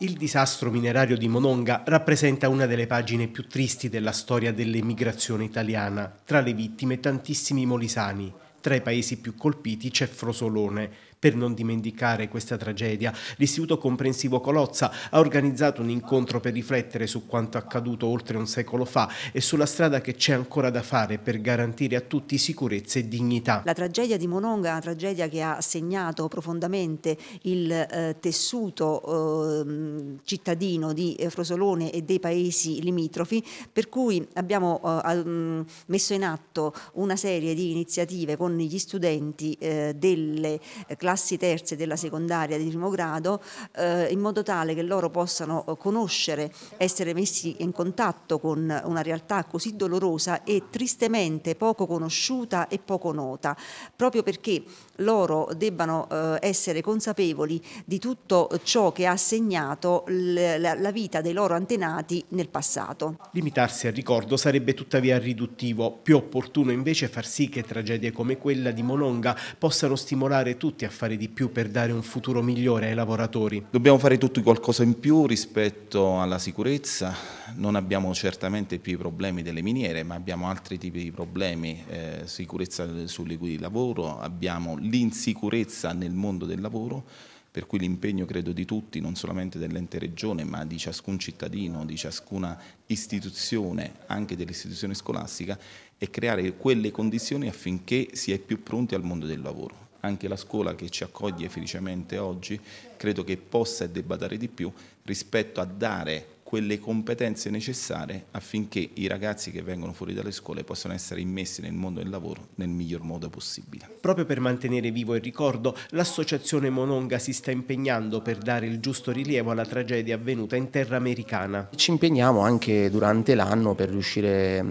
Il disastro minerario di Mononga rappresenta una delle pagine più tristi della storia dell'emigrazione italiana. Tra le vittime tantissimi molisani. Tra i paesi più colpiti c'è Frosolone. Per non dimenticare questa tragedia, l'Istituto Comprensivo Colozza ha organizzato un incontro per riflettere su quanto accaduto oltre un secolo fa e sulla strada che c'è ancora da fare per garantire a tutti sicurezza e dignità. La tragedia di Mononga è una tragedia che ha segnato profondamente il eh, tessuto eh, cittadino di Frosolone e dei paesi limitrofi, per cui abbiamo eh, messo in atto una serie di iniziative con gli studenti eh, delle classi classi terze della secondaria di primo grado eh, in modo tale che loro possano eh, conoscere, essere messi in contatto con una realtà così dolorosa e tristemente poco conosciuta e poco nota, proprio perché loro debbano eh, essere consapevoli di tutto ciò che ha segnato la, vita dei loro antenati nel passato. Limitarsi al ricordo sarebbe tuttavia riduttivo, più opportuno invece far sì che tragedie come quella di Mononga possano stimolare tutti a fare di più per dare un futuro migliore ai lavoratori. Dobbiamo fare tutti qualcosa in più rispetto alla sicurezza, non abbiamo certamente più i problemi delle miniere, ma abbiamo altri tipi di problemi, eh, sicurezza sui luoghi di lavoro, abbiamo l'insicurezza nel mondo del lavoro, per cui l'impegno credo di tutti, non solamente dell'ente regione, ma di ciascun cittadino, di ciascuna istituzione, anche dell'istituzione scolastica, è creare quelle condizioni affinché si è più pronti al mondo del lavoro anche la scuola che ci accoglie felicemente oggi credo che possa e debba dare di più rispetto a dare quelle competenze necessarie affinché i ragazzi che vengono fuori dalle scuole possano essere immessi nel mondo del lavoro nel miglior modo possibile. Proprio per mantenere vivo il ricordo, l'associazione Mononga si sta impegnando per dare il giusto rilievo alla tragedia avvenuta in terra americana. Ci impegniamo anche durante l'anno per riuscire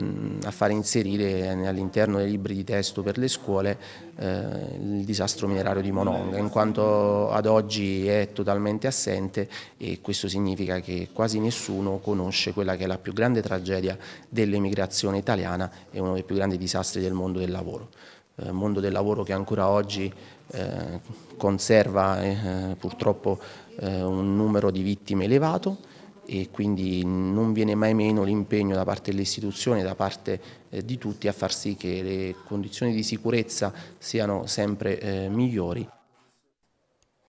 a far inserire all'interno dei libri di testo per le scuole eh, il disastro minerario di Mononga, in quanto ad oggi è totalmente assente e questo significa che quasi nessuno nessuno conosce quella che è la più grande tragedia dell'emigrazione italiana e uno dei più grandi disastri del mondo del lavoro. Eh, mondo del lavoro che ancora oggi eh, conserva eh, purtroppo eh, un numero di vittime elevato e quindi non viene mai meno l'impegno da parte delle istituzioni, da parte eh, di tutti a far sì che le condizioni di sicurezza siano sempre eh, migliori.